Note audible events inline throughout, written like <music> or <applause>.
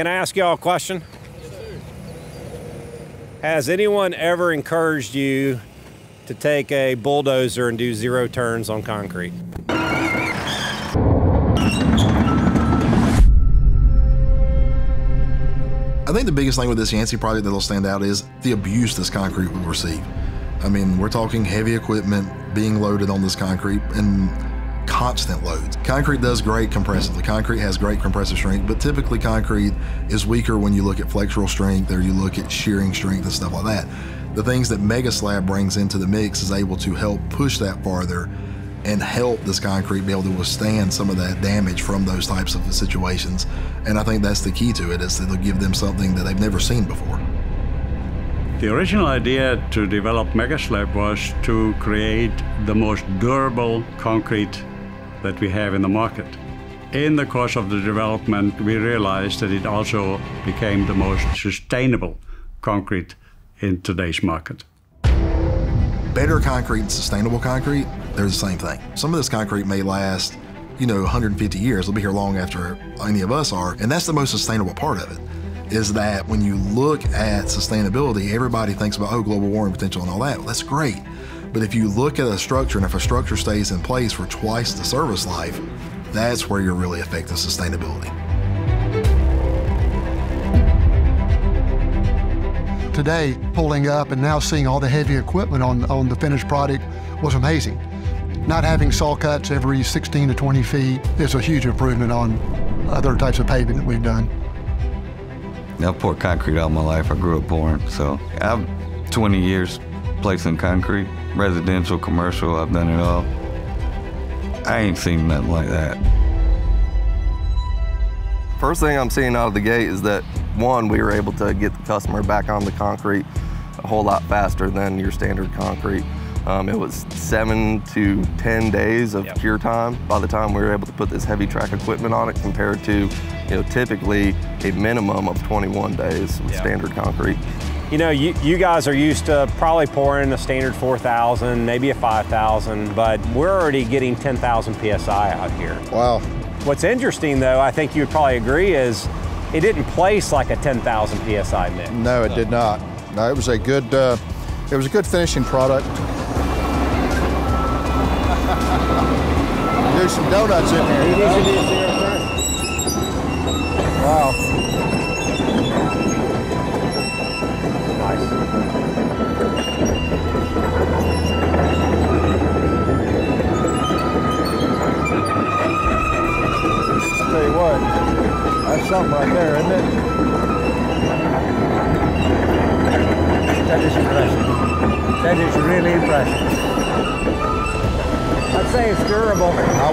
can I ask y'all a question? Has anyone ever encouraged you to take a bulldozer and do zero turns on concrete? I think the biggest thing with this Yancey project that'll stand out is the abuse this concrete will receive. I mean, we're talking heavy equipment being loaded on this concrete and constant loads. Concrete does great compressively. Concrete has great compressive strength, but typically concrete is weaker when you look at flexural strength or you look at shearing strength and stuff like that. The things that Mega Slab brings into the mix is able to help push that farther and help this concrete be able to withstand some of that damage from those types of situations. And I think that's the key to it is that it'll give them something that they've never seen before. The original idea to develop MegaSlab was to create the most durable concrete that we have in the market. In the course of the development, we realized that it also became the most sustainable concrete in today's market. Better concrete and sustainable concrete, they're the same thing. Some of this concrete may last, you know, 150 years. It'll be here long after any of us are. And that's the most sustainable part of it, is that when you look at sustainability, everybody thinks about, oh, global warming potential and all that. Well, that's great. But if you look at a structure and if a structure stays in place for twice the service life, that's where you're really affecting sustainability. Today, pulling up and now seeing all the heavy equipment on, on the finished product was amazing. Not having saw cuts every 16 to 20 feet is a huge improvement on other types of paving that we've done. I've poured concrete all my life. I grew up pouring, so I've 20 years placing concrete, residential, commercial, I've done it all. I ain't seen nothing like that. First thing I'm seeing out of the gate is that one, we were able to get the customer back on the concrete a whole lot faster than your standard concrete. Um, it was seven to 10 days of yep. cure time by the time we were able to put this heavy track equipment on it compared to, you know, typically a minimum of 21 days with yep. standard concrete. You know, you, you guys are used to probably pouring a standard 4,000, maybe a 5,000, but we're already getting 10,000 PSI out here. Wow. What's interesting though, I think you would probably agree, is it didn't place like a 10,000 PSI mix. No, it did not. No, it was a good, uh, it was a good finishing product. <laughs> do some donuts in here.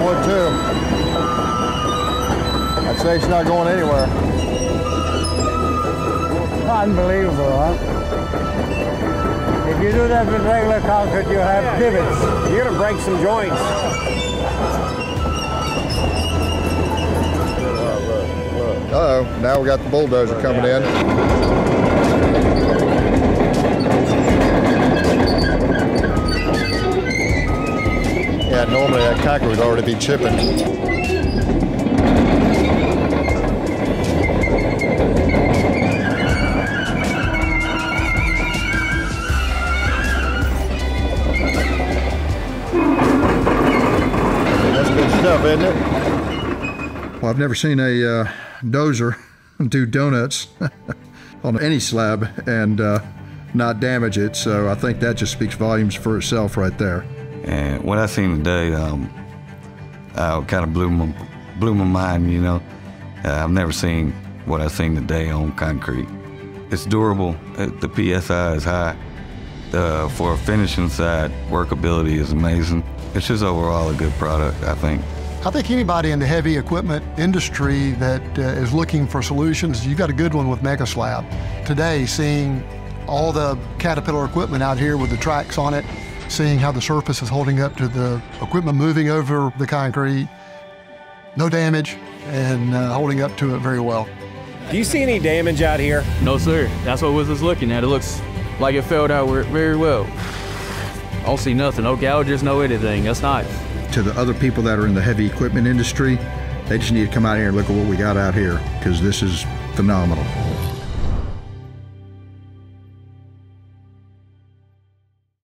Would too. I'd say she's not going anywhere. Unbelievable, huh? If you do that with regular concrete, you have divots. You're gonna break some joints. Uh-oh, now we got the bulldozer coming in. Yeah, normally that concrete would already be chipping. That's good stuff, isn't it? Well, I've never seen a uh, dozer <laughs> do donuts <laughs> on any slab and uh, not damage it. So I think that just speaks volumes for itself right there. And what I seen today, um, uh, kind of blew my blew my mind. You know, uh, I've never seen what I've seen today on concrete. It's durable. Uh, the PSI is high. Uh, for a finishing side, workability is amazing. It's just overall a good product, I think. I think anybody in the heavy equipment industry that uh, is looking for solutions, you've got a good one with MegaSlab. Today, seeing all the Caterpillar equipment out here with the tracks on it, seeing how the surface is holding up to the equipment moving over the concrete, no damage, and uh, holding up to it very well. Do you see any damage out here? No, sir. That's what we was looking at. It looks like it filled out very well. I don't see nothing, no gouges, no anything. That's nice to the other people that are in the heavy equipment industry, They just need to come out here and look at what we got out here because this is phenomenal.